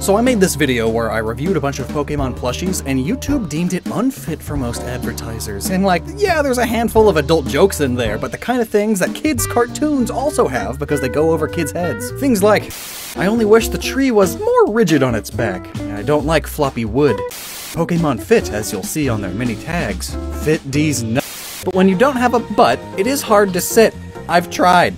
So I made this video where I reviewed a bunch of Pokemon plushies, and YouTube deemed it unfit for most advertisers. And like, yeah, there's a handful of adult jokes in there, but the kind of things that kids' cartoons also have because they go over kids' heads. Things like, I only wish the tree was more rigid on its back. I don't like floppy wood. Pokemon Fit, as you'll see on their mini tags. Fit D's nuts. But when you don't have a butt, it is hard to sit. I've tried.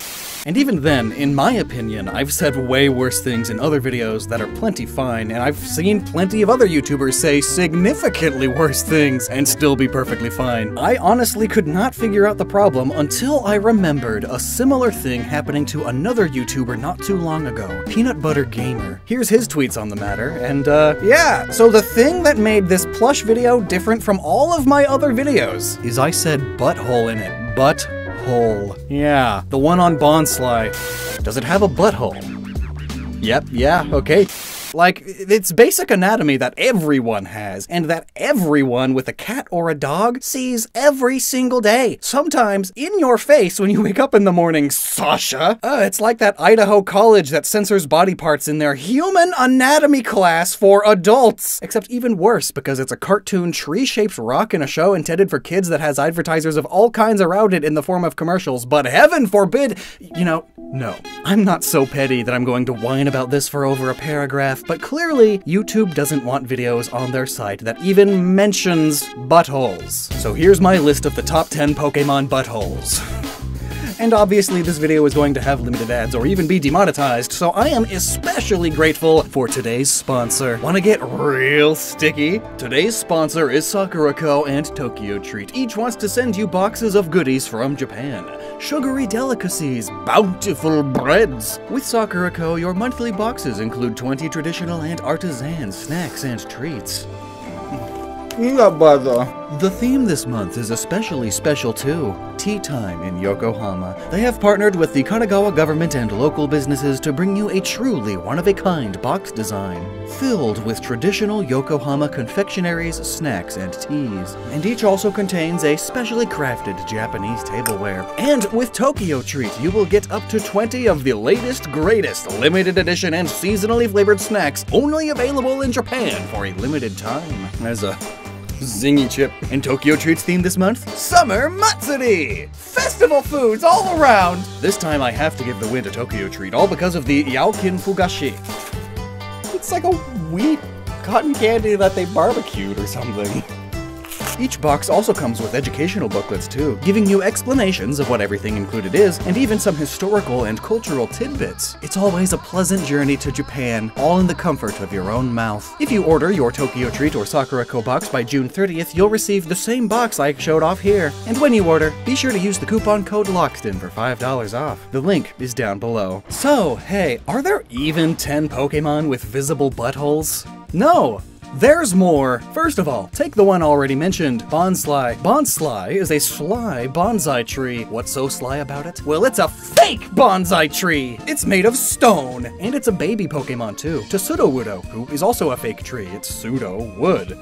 And even then, in my opinion, I've said way worse things in other videos that are plenty fine, and I've seen plenty of other YouTubers say significantly worse things and still be perfectly fine. I honestly could not figure out the problem until I remembered a similar thing happening to another YouTuber not too long ago, Peanut Butter Gamer. Here's his tweets on the matter, and uh, yeah, so the thing that made this plush video different from all of my other videos is I said butthole in it. Butt hole. Yeah, the one on Bonsly. Does it have a butthole? Yep, yeah, okay. Like, it's basic anatomy that everyone has, and that everyone with a cat or a dog sees every single day. Sometimes in your face when you wake up in the morning, Sasha. Uh, it's like that Idaho college that censors body parts in their human anatomy class for adults. Except even worse, because it's a cartoon tree shaped rock in a show intended for kids that has advertisers of all kinds around it in the form of commercials. But heaven forbid, you know, no. I'm not so petty that I'm going to whine about this for over a paragraph but clearly YouTube doesn't want videos on their site that even mentions buttholes. So here's my list of the top 10 Pokemon buttholes. And obviously this video is going to have limited ads or even be demonetized, so I am especially grateful for today's sponsor. Wanna get real sticky? Today's sponsor is Sakuraco and Tokyo Treat. Each wants to send you boxes of goodies from Japan. Sugary delicacies, bountiful breads. With Sakura your monthly boxes include 20 traditional and artisan snacks and treats. The theme this month is especially special too tea time in Yokohama. They have partnered with the Kanagawa government and local businesses to bring you a truly one of a kind box design, filled with traditional Yokohama confectionaries, snacks, and teas. And each also contains a specially crafted Japanese tableware. And with Tokyo Treat, you will get up to 20 of the latest, greatest limited edition and seasonally flavored snacks only available in Japan for a limited time. As a Zingy Chip. And Tokyo Treats theme this month? Summer Matsuri! Festival foods all around! This time I have to give the win to Tokyo Treat, all because of the Yaokin Fugashi. It's like a wheat cotton candy that they barbecued or something. Each box also comes with educational booklets too, giving you explanations of what everything included is, and even some historical and cultural tidbits. It's always a pleasant journey to Japan, all in the comfort of your own mouth. If you order your Tokyo Treat or Sakura Sakuraco box by June 30th, you'll receive the same box I showed off here. And when you order, be sure to use the coupon code LOCKSTIN for $5 off. The link is down below. So, hey, are there even 10 Pokemon with visible buttholes? No, there's more! First of all, take the one already mentioned, Bonsly. Bonsly is a sly bonsai tree. What's so sly about it? Well, it's a fake bonsai tree! It's made of stone! And it's a baby Pokemon too, Sudowoodo, who is also a fake tree. It's pseudo wood.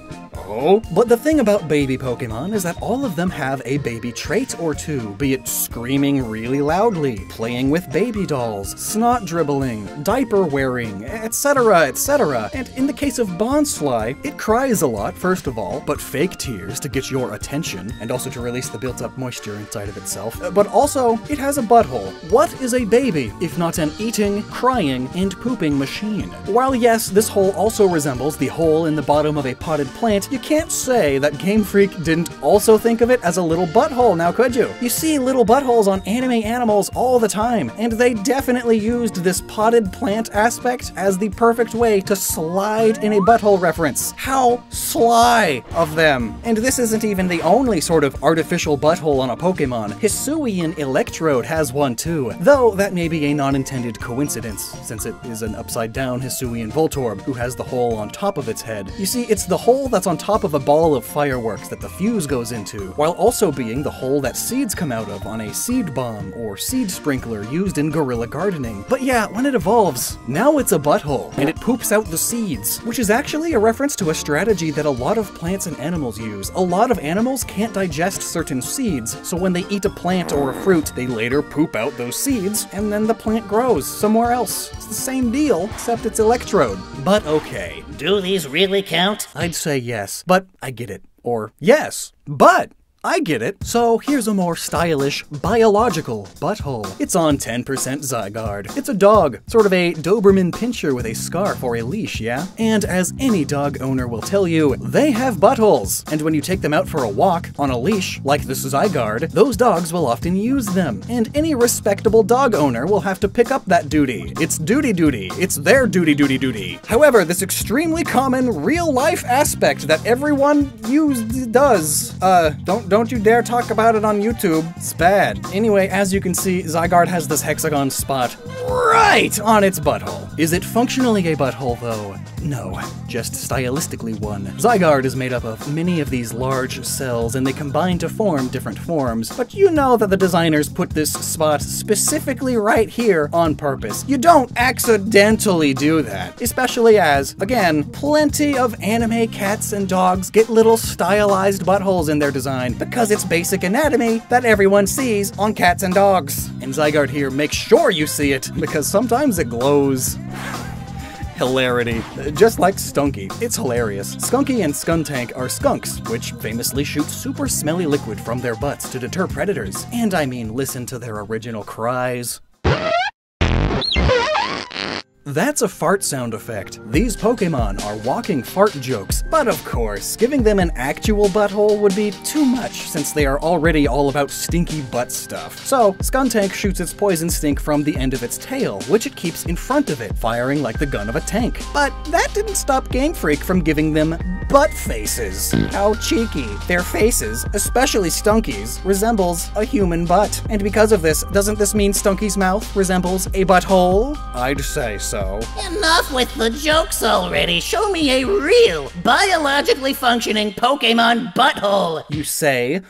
Oh. But the thing about baby Pokemon is that all of them have a baby trait or two, be it screaming really loudly, playing with baby dolls, snot dribbling, diaper wearing, etc., etc. And in the case of Bonsly, it cries a lot, first of all, but fake tears to get your attention, and also to release the built up moisture inside of itself. Uh, but also, it has a butthole. What is a baby, if not an eating, crying, and pooping machine? While yes, this hole also resembles the hole in the bottom of a potted plant, you can't say that Game Freak didn't also think of it as a little butthole, now could you? You see little buttholes on anime animals all the time, and they definitely used this potted plant aspect as the perfect way to slide in a butthole reference. How sly of them! And this isn't even the only sort of artificial butthole on a Pokemon. Hisuian Electrode has one too, though that may be a non-intended coincidence, since it is an upside-down Hisuian Voltorb who has the hole on top of its head. You see, it's the hole that's on top of a ball of fireworks that the fuse goes into, while also being the hole that seeds come out of on a seed bomb or seed sprinkler used in guerrilla gardening. But yeah, when it evolves, now it's a butthole, and it poops out the seeds, which is actually a reference to a strategy that a lot of plants and animals use. A lot of animals can't digest certain seeds, so when they eat a plant or a fruit, they later poop out those seeds, and then the plant grows somewhere else. It's the same deal, except it's electrode. But okay. Do these really count? I'd say yes, but I get it. Or yes, but I get it. So here's a more stylish, biological butthole. It's on 10% Zygarde. It's a dog, sort of a Doberman pinscher with a scarf or a leash, yeah? And as any dog owner will tell you, they have buttholes. And when you take them out for a walk on a leash, like this Zygarde, those dogs will often use them. And any respectable dog owner will have to pick up that duty. It's duty duty. It's their duty duty duty. However, this extremely common real life aspect that everyone use does, uh, don't don't you dare talk about it on YouTube. It's bad. Anyway, as you can see, Zygarde has this hexagon spot right on its butthole. Is it functionally a butthole, though? No, just stylistically one. Zygarde is made up of many of these large cells, and they combine to form different forms. But you know that the designers put this spot specifically right here on purpose. You don't accidentally do that, especially as, again, plenty of anime cats and dogs get little stylized buttholes in their design because it's basic anatomy that everyone sees on cats and dogs. And Zygarde here makes sure you see it because sometimes it glows hilarity. Just like Stunky. It's hilarious. Stunky and Skuntank are skunks, which famously shoot super smelly liquid from their butts to deter predators. And I mean, listen to their original cries. That's a fart sound effect. These Pokemon are walking fart jokes, but of course, giving them an actual butthole would be too much since they are already all about stinky butt stuff. So, Skuntank shoots its poison stink from the end of its tail, which it keeps in front of it, firing like the gun of a tank. But that didn't stop Game Freak from giving them butt faces. How cheeky. Their faces, especially Stunky's, resembles a human butt. And because of this, doesn't this mean Stunky's mouth resembles a butthole? I'd say so. Enough with the jokes already. Show me a real, biologically functioning Pokemon butthole. You say?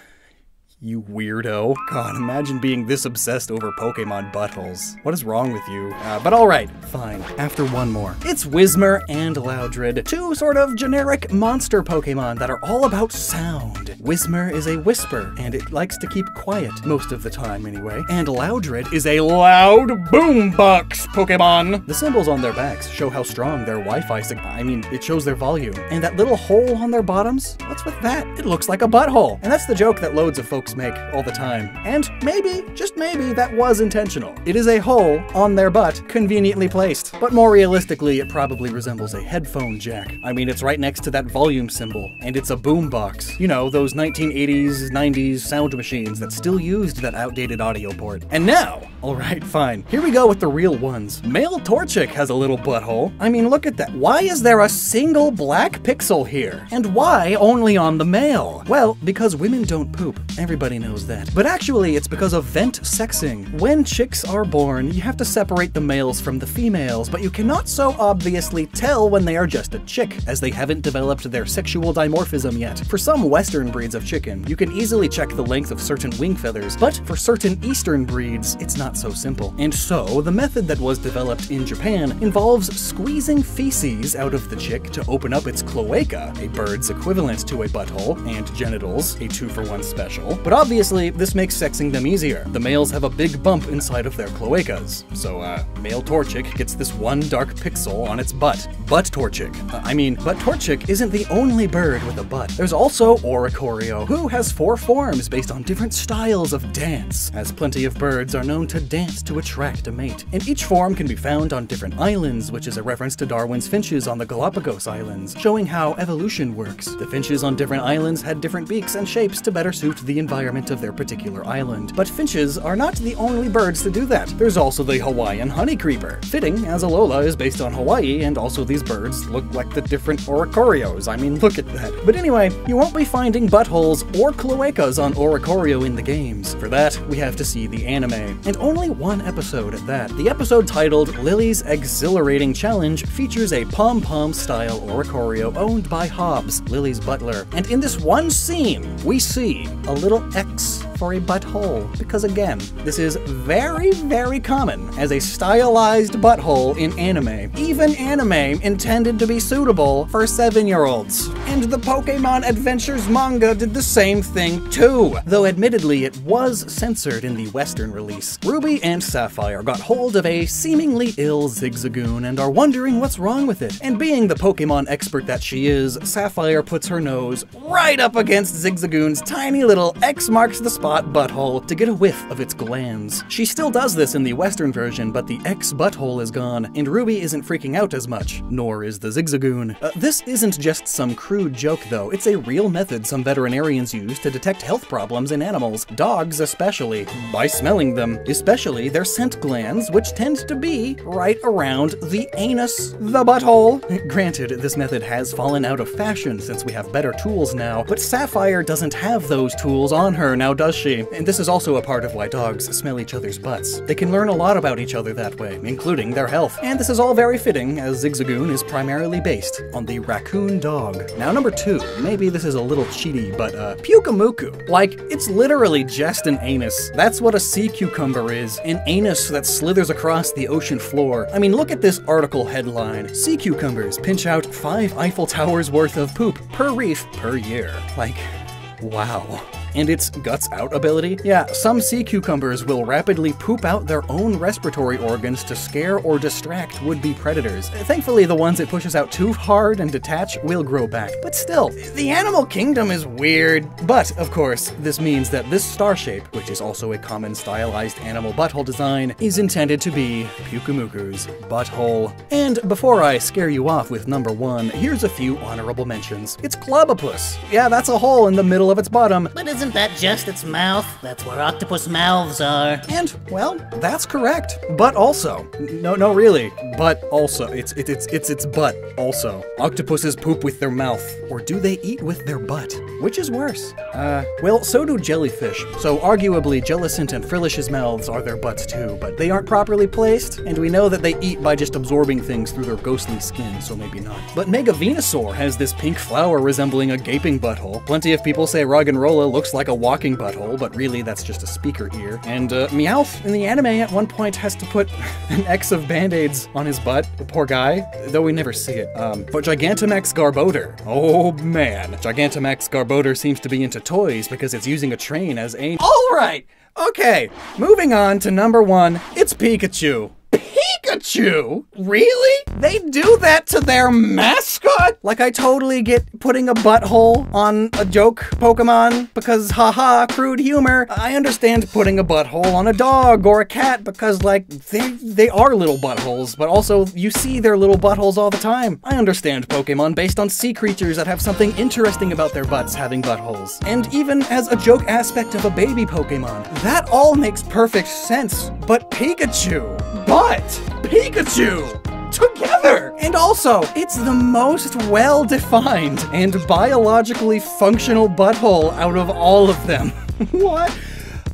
You weirdo. God, imagine being this obsessed over Pokemon buttholes. What is wrong with you? Uh, but alright, fine. After one more. It's Whismur and Loudred, two sort of generic monster Pokemon that are all about sound. Whismur is a whisper, and it likes to keep quiet, most of the time anyway. And Loudred is a loud boombox Pokemon. The symbols on their backs show how strong their Wi-Fi sig- I mean, it shows their volume. And that little hole on their bottoms? What's with that? It looks like a butthole. And that's the joke that loads of folks make all the time. And maybe, just maybe, that was intentional. It is a hole on their butt, conveniently placed. But more realistically, it probably resembles a headphone jack. I mean, it's right next to that volume symbol, and it's a boombox. You know, those 1980s, 90s sound machines that still used that outdated audio port. And now, alright, fine. Here we go with the real ones. Male Torchic has a little butthole. I mean, look at that. Why is there a single black pixel here? And why only on the male? Well, because women don't poop. Everybody knows that. But actually, it's because of vent sexing. When chicks are born, you have to separate the males from the females, but you cannot so obviously tell when they are just a chick, as they haven't developed their sexual dimorphism yet. For some western breeds of chicken, you can easily check the length of certain wing feathers, but for certain eastern breeds, it's not so simple. And so, the method that was developed in Japan involves squeezing feces out of the chick to open up its cloaca, a bird's equivalent to a butthole, and genitals, a two for one special. But obviously, this makes sexing them easier. The males have a big bump inside of their cloacas. So, uh, male Torchic gets this one dark pixel on its butt. Butt Torchic. Uh, I mean, but Torchic isn't the only bird with a butt. There's also Oricorio, who has four forms based on different styles of dance, as plenty of birds are known to dance to attract a mate. And each form can be found on different islands, which is a reference to Darwin's finches on the Galapagos Islands, showing how evolution works. The finches on different islands had different beaks and shapes to better suit the environment of their particular island. But finches are not the only birds to do that. There's also the Hawaiian honey creeper. Fitting, as Alola is based on Hawaii, and also these birds look like the different Oricorios. I mean, look at that. But anyway, you won't be finding buttholes or cloacas on Oricorio in the games. For that, we have to see the anime. And only one episode at that. The episode titled Lillie's Exhilarating Challenge features a pom-pom style Oricorio owned by Hobbes, Lillie's butler. And in this one scene, we see a little X for a butthole. Because again, this is very, very common as a stylized butthole in anime. Even anime intended to be suitable for seven year olds. And the Pokemon Adventures manga did the same thing too, though admittedly it was censored in the Western release. Ruby and Sapphire got hold of a seemingly ill Zigzagoon and are wondering what's wrong with it. And being the Pokemon expert that she is, Sapphire puts her nose right up against Zigzagoon's tiny little X marks the spot spot butthole to get a whiff of its glands. She still does this in the Western version, but the X butthole is gone, and Ruby isn't freaking out as much, nor is the Zigzagoon. Uh, this isn't just some crude joke though, it's a real method some veterinarians use to detect health problems in animals, dogs especially, by smelling them, especially their scent glands, which tend to be right around the anus, the butthole. Granted, this method has fallen out of fashion since we have better tools now, but Sapphire doesn't have those tools on her now does she? And this is also a part of why dogs smell each other's butts. They can learn a lot about each other that way, including their health. And this is all very fitting, as Zigzagoon is primarily based on the raccoon dog. Now, number two, maybe this is a little cheaty, but uh, Pyukumuku. Like, it's literally just an anus. That's what a sea cucumber is an anus that slithers across the ocean floor. I mean, look at this article headline Sea cucumbers pinch out five Eiffel Towers worth of poop per reef per year. Like, wow and its guts out ability? Yeah, some sea cucumbers will rapidly poop out their own respiratory organs to scare or distract would-be predators. Thankfully, the ones it pushes out too hard and detach will grow back. But still, the animal kingdom is weird. But, of course, this means that this star shape, which is also a common stylized animal butthole design, is intended to be Pyukumuku's butthole. And before I scare you off with number one, here's a few honorable mentions. It's Clobbopus. Yeah, that's a hole in the middle of its bottom. But isn't that just its mouth? That's where octopus mouths are. And, well, that's correct. But also, no, no, really, but also, it's, it, it's, it's its butt also. Octopuses poop with their mouth, or do they eat with their butt? Which is worse? Uh, well, so do jellyfish. So arguably, Jellicent and Frillish's mouths are their butts too, but they aren't properly placed, and we know that they eat by just absorbing things through their ghostly skin, so maybe not. But Mega Venusaur has this pink flower resembling a gaping butthole. Plenty of people say Roggenrola looks looks like a walking butthole, but really that's just a speaker ear. And uh, Meowth in the anime at one point has to put an X of band-aids on his butt, the poor guy, though we never see it. Um, but Gigantamax Garbodor, oh man, Gigantamax Garbodor seems to be into toys because it's using a train as a- Alright! Okay, moving on to number one, it's Pikachu. Pikachu? Really? They do that to their mascot? Like, I totally get putting a butthole on a joke Pokemon because, haha, crude humor. I understand putting a butthole on a dog or a cat because, like, they, they are little buttholes, but also you see their little buttholes all the time. I understand Pokemon based on sea creatures that have something interesting about their butts having buttholes. And even as a joke aspect of a baby Pokemon. That all makes perfect sense. But Pikachu, but Pikachu! together! And also, it's the most well-defined and biologically functional butthole out of all of them. what?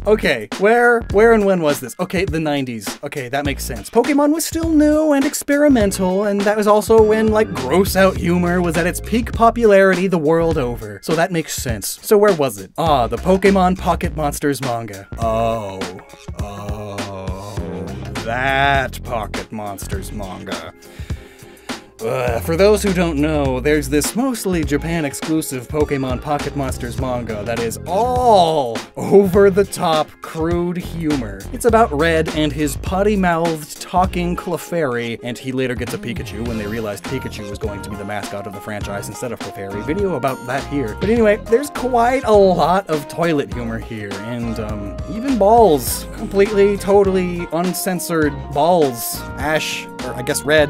Okay, where, where and when was this? Okay, the 90s. Okay, that makes sense. Pokemon was still new and experimental, and that was also when, like, gross out humor was at its peak popularity the world over. So that makes sense. So where was it? Ah, the Pokemon Pocket Monsters manga. Oh. Oh. That Pocket Monsters manga. Uh, for those who don't know, there's this mostly Japan exclusive Pokemon Pocket Monsters manga that is all over the top crude humor. It's about Red and his potty mouthed talking Clefairy, and he later gets a Pikachu when they realized Pikachu was going to be the mascot of the franchise instead of Clefairy. Video about that here. But anyway, there's quite a lot of toilet humor here, and um, even balls. Completely, totally uncensored balls. Ash, or I guess Red,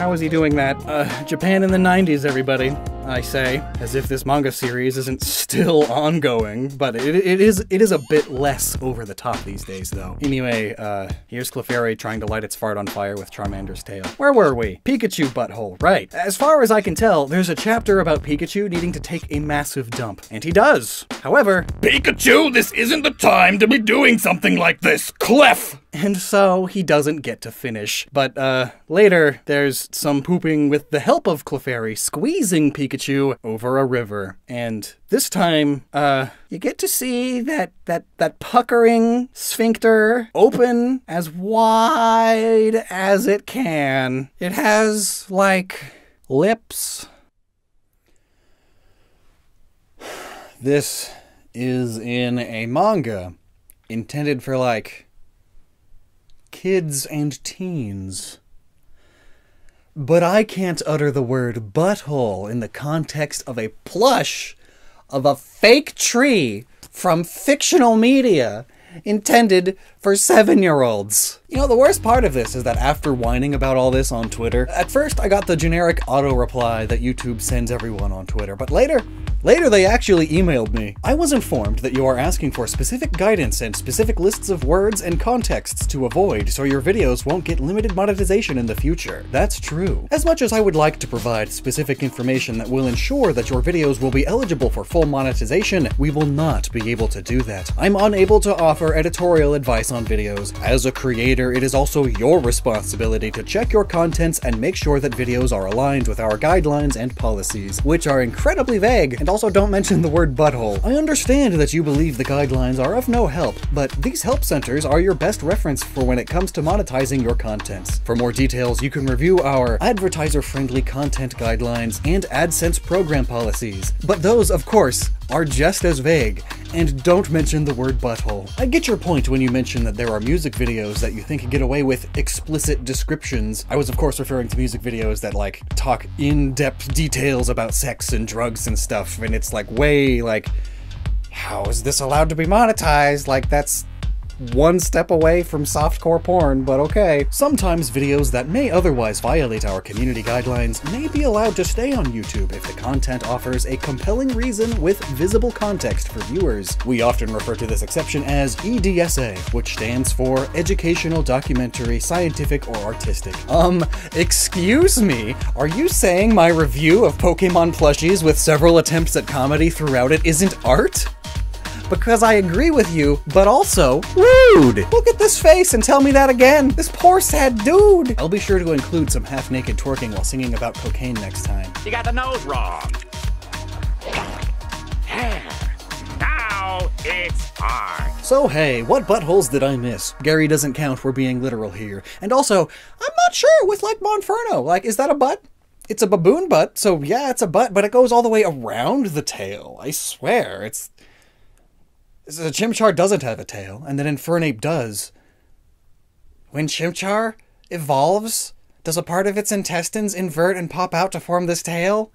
how was he doing that? Uh, Japan in the 90s, everybody. I say, as if this manga series isn't still ongoing, but it, it is it is a bit less over the top these days, though. Anyway, uh, here's Clefairy trying to light its fart on fire with Charmander's tail. Where were we? Pikachu butthole, right. As far as I can tell, there's a chapter about Pikachu needing to take a massive dump, and he does. However, Pikachu, this isn't the time to be doing something like this. Clef! and so he doesn't get to finish. But uh, later, there's some pooping with the help of Clefairy squeezing Pikachu over a river. And this time, uh, you get to see that that that puckering sphincter open as wide as it can. It has like lips. This is in a manga intended for like kids and teens. But I can't utter the word butthole in the context of a plush of a fake tree from fictional media intended for seven year olds. You know, the worst part of this is that after whining about all this on Twitter, at first I got the generic auto reply that YouTube sends everyone on Twitter, but later, Later, they actually emailed me. I was informed that you are asking for specific guidance and specific lists of words and contexts to avoid so your videos won't get limited monetization in the future. That's true. As much as I would like to provide specific information that will ensure that your videos will be eligible for full monetization, we will not be able to do that. I'm unable to offer editorial advice on videos. As a creator, it is also your responsibility to check your contents and make sure that videos are aligned with our guidelines and policies, which are incredibly vague and also don't mention the word butthole. I understand that you believe the guidelines are of no help, but these help centers are your best reference for when it comes to monetizing your contents. For more details, you can review our advertiser-friendly content guidelines and AdSense program policies. But those, of course, are just as vague, and don't mention the word butthole. I get your point when you mention that there are music videos that you think get away with explicit descriptions. I was of course referring to music videos that like talk in-depth details about sex and drugs and stuff, and it's like way like how is this allowed to be monetized? Like that's one step away from softcore porn, but okay. Sometimes videos that may otherwise violate our community guidelines may be allowed to stay on YouTube if the content offers a compelling reason with visible context for viewers. We often refer to this exception as EDSA, which stands for Educational, Documentary, Scientific, or Artistic. Um, excuse me, are you saying my review of Pokemon plushies with several attempts at comedy throughout it isn't art? Because I agree with you, but also rude. Look at this face and tell me that again. This poor sad dude. I'll be sure to include some half-naked twerking while singing about cocaine next time. You got the nose wrong. now it's hard. So hey, what buttholes did I miss? Gary doesn't count, we're being literal here. And also, I'm not sure with like Monferno, like is that a butt? It's a baboon butt, so yeah, it's a butt, but it goes all the way around the tail. I swear, it's the Chimchar doesn't have a tail, and then Infernape does. When Chimchar evolves, does a part of its intestines invert and pop out to form this tail?